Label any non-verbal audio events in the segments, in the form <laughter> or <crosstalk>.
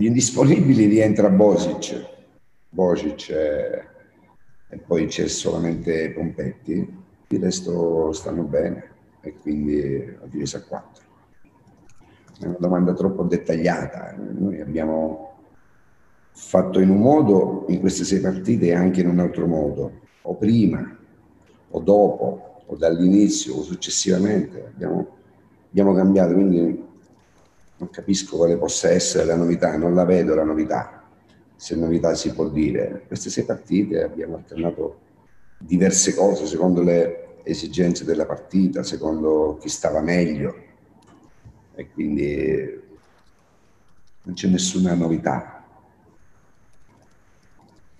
Gli indisponibili rientra Bosic, Bosic e, e poi c'è solamente Pompetti, il resto stanno bene e quindi ho diviso a quattro. È una domanda troppo dettagliata. Noi abbiamo fatto in un modo in queste sei partite e anche in un altro modo, o prima, o dopo, o dall'inizio, o successivamente. Abbiamo, abbiamo cambiato, quindi non capisco quale possa essere la novità, non la vedo la novità, se novità si può dire. Queste sei partite abbiamo alternato diverse cose secondo le esigenze della partita, secondo chi stava meglio e quindi non c'è nessuna novità.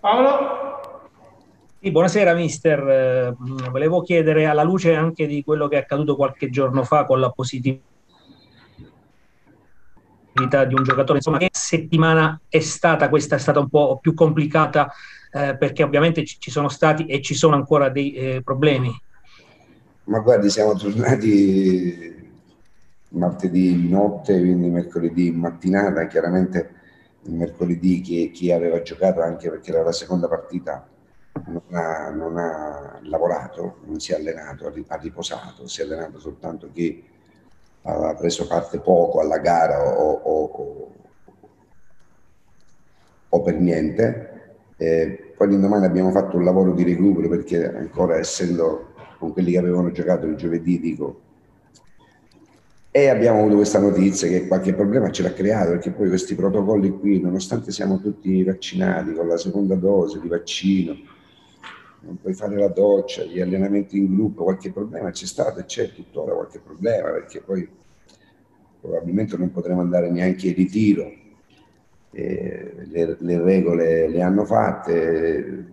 Paolo? Sì, buonasera mister, eh, volevo chiedere alla luce anche di quello che è accaduto qualche giorno fa con la positività di un giocatore. Insomma, che settimana è stata? Questa è stata un po' più complicata eh, perché ovviamente ci sono stati e ci sono ancora dei eh, problemi. Ma guardi, siamo tornati martedì notte, quindi mercoledì mattinata. Chiaramente il mercoledì chi, chi aveva giocato, anche perché era la seconda partita, non ha, non ha lavorato, non si è allenato, ha riposato, si è allenato soltanto chi aveva preso parte poco alla gara o, o, o, o per niente. E poi l'indomani abbiamo fatto un lavoro di recupero perché ancora essendo con quelli che avevano giocato il giovedì, dico, e abbiamo avuto questa notizia che qualche problema ce l'ha creato perché poi questi protocolli qui, nonostante siamo tutti vaccinati con la seconda dose di vaccino, non puoi fare la doccia, gli allenamenti in gruppo, qualche problema c'è stato e c'è tuttora qualche problema perché poi probabilmente non potremo andare neanche in ritiro. Le, le, regole le hanno fatte,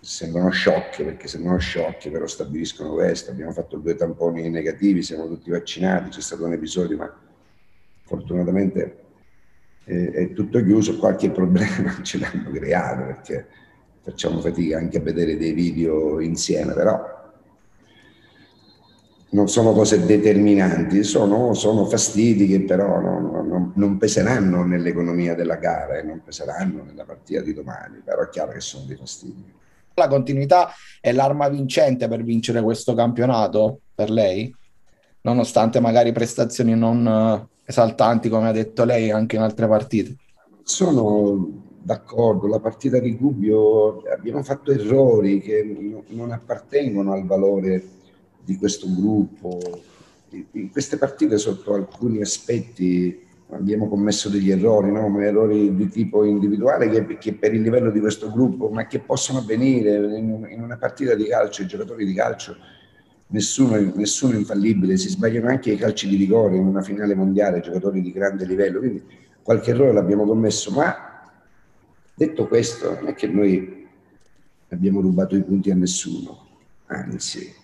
sembrano sciocche perché sembrano sciocche, però stabiliscono questo. Abbiamo fatto due tamponi negativi, siamo tutti vaccinati, c'è stato un episodio, ma fortunatamente è, è tutto chiuso. Qualche problema <laughs> ce l'hanno creato perché facciamo fatica anche a vedere dei video insieme, però non sono cose determinanti, sono, sono fastidi che però non, non, non, peseranno nell'economia della gara e non peseranno nella partita di domani, però è chiaro che sono dei fastidi. La continuità è l'arma vincente per vincere questo campionato per lei? Nonostante magari prestazioni non eh, esaltanti, come ha detto lei, anche in altre partite? Sono d'accordo, la partita di Gubbio abbiamo fatto errori che non appartengono al valore di questo gruppo. In queste partite sotto alcuni aspetti abbiamo commesso degli errori, no? errori di tipo individuale che, che, per il livello di questo gruppo, ma che possono avvenire in, una partita di calcio, i giocatori di calcio, nessuno, nessuno infallibile, si sbagliano anche i calci di rigore in una finale mondiale, giocatori di grande livello, quindi qualche errore l'abbiamo commesso, ma Detto questo, non è che noi abbiamo rubato i punti a nessuno, anzi,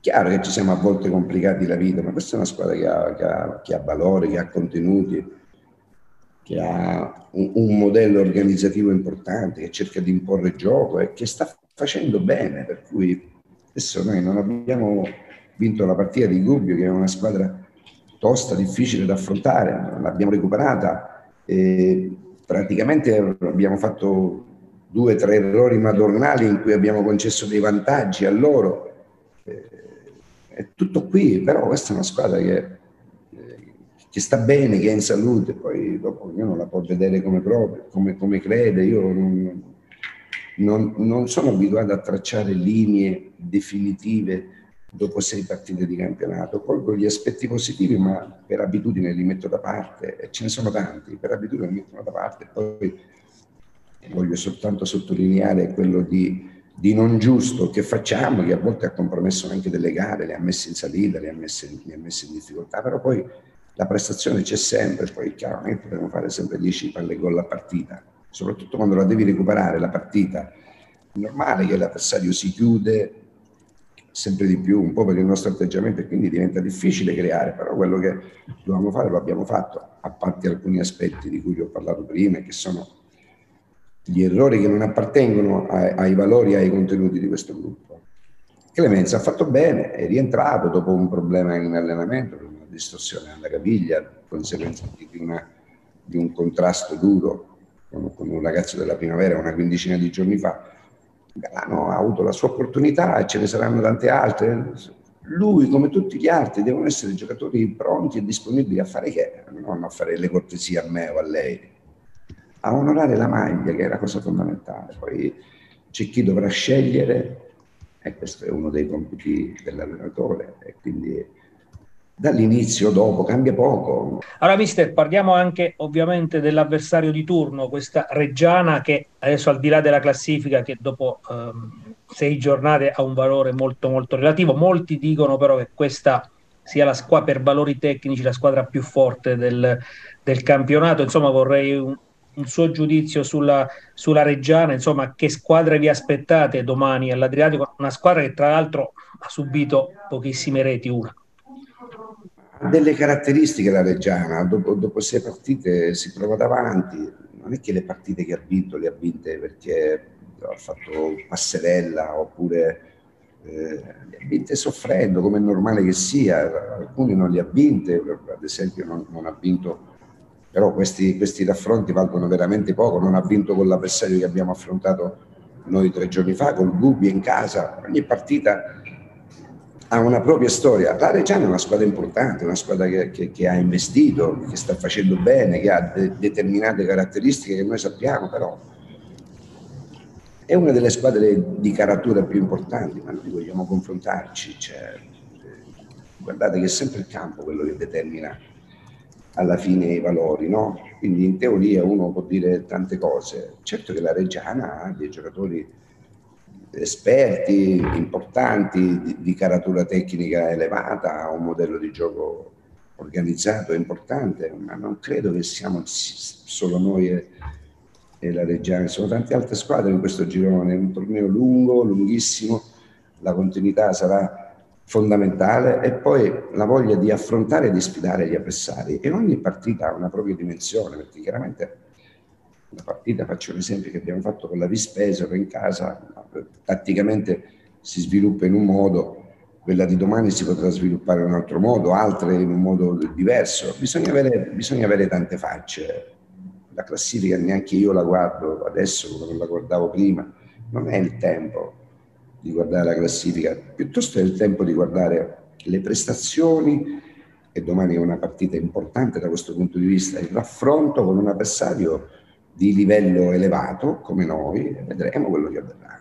chiaro che ci siamo a volte complicati la vita, ma questa è una squadra che ha, che ha, che ha valore, che ha contenuti, che ha un, un, modello organizzativo importante, che cerca di imporre gioco e che sta facendo bene, per cui adesso noi non abbiamo vinto la partita di Gubbio, che è una squadra tosta, difficile da affrontare, l'abbiamo recuperata. E praticamente abbiamo fatto due o tre errori madornali in cui abbiamo concesso dei vantaggi a loro. Eh, è tutto qui, però questa è una squadra che, eh, che, sta bene, che è in salute, poi dopo ognuno la può vedere come, proprio, come, come crede. Io non, non, non sono abituato a tracciare linee definitive dopo sei partite di campionato. Colgo gli aspetti positivi, ma per abitudine li metto da parte, e ce ne sono tanti, per abitudine li metto da parte. Poi voglio soltanto sottolineare quello di, di, non giusto che facciamo, che a volte ha compromesso anche delle gare, le ha messe in salita, le ha messe, le ha messe in difficoltà, però poi la prestazione c'è sempre, poi chiaramente potremo fare sempre 10 palle gol a partita, soprattutto quando la devi recuperare la partita. È normale che l'avversario si chiude, sempre di più, un po' per il nostro atteggiamento e quindi diventa difficile creare, però quello che dovevamo fare lo abbiamo fatto, a parte alcuni aspetti di cui vi ho parlato prima, che sono gli errori che non appartengono ai, ai valori e ai contenuti di questo gruppo. Clemenza ha fatto bene, è rientrato dopo un problema in allenamento, una distorsione alla caviglia, conseguenza di una di un contrasto duro con, con, un ragazzo della primavera una quindicina di giorni fa. Galano ha avuto la sua opportunità e ce ne saranno tante altre. Lui, come tutti gli altri, devono essere giocatori pronti e disponibili a fare che? Non a fare le cortesie a me o a lei, a onorare la maglia, che è la cosa fondamentale. Poi c'è chi dovrà scegliere, e questo è uno dei compiti dell'allenatore, e quindi dall'inizio dopo cambia poco. Allora, mister, parliamo anche ovviamente dell'avversario di turno, questa Reggiana che adesso al di là della classifica che dopo ehm, sei giornate ha un valore molto molto relativo, molti dicono però che questa sia la squadra per valori tecnici la squadra più forte del, del campionato, insomma vorrei un, un suo giudizio sulla, sulla Reggiana, insomma che squadre vi aspettate domani all'Adriatico, una squadra che tra l'altro ha subito pochissime reti, una delle caratteristiche la Reggiana, dopo, dopo, sei partite si prova davanti, non è che le partite che ha vinto le ha vinte perché ha fatto passerella oppure eh, le ha vinte soffrendo come è normale che sia, alcuni non le ha vinte, ad esempio non, non ha vinto, però questi, questi raffronti valgono veramente poco, non ha vinto con l'avversario che abbiamo affrontato noi tre giorni fa, con Gubbia in casa, ogni partita ha una propria storia. La Reggiana è una squadra importante, una squadra che, che, che ha investito, che sta facendo bene, che ha de- determinate caratteristiche che noi sappiamo, però è una delle squadre di caratura più importanti, ma noi vogliamo confrontarci. Cioè, guardate che è sempre il campo quello che determina alla fine i valori, no? Quindi in teoria uno può dire tante cose. Certo che la Reggiana ha dei giocatori esperti, importanti, di, di caratura tecnica elevata, un modello di gioco organizzato e importante, ma non credo che siamo solo noi e, e la Reggiana, sono tante altre squadre in questo girone, è un torneo lungo, lunghissimo, la continuità sarà fondamentale e poi la voglia di affrontare e di sfidare gli avversari. E ogni partita ha una propria dimensione perché chiaramente la partita, faccio l'esempio che abbiamo fatto con la Vispesero in casa, tatticamente si sviluppa in un modo, quella di domani si potrà sviluppare in un altro modo, altre in un modo diverso. Bisogna avere, bisogna avere tante facce. La classifica neanche io la guardo adesso come non la guardavo prima, non è il tempo di guardare la classifica, piuttosto è il tempo di guardare le prestazioni e domani è una partita importante da questo punto di vista, il raffronto con un avversario di livello elevato come noi vedremo quello che avverrà.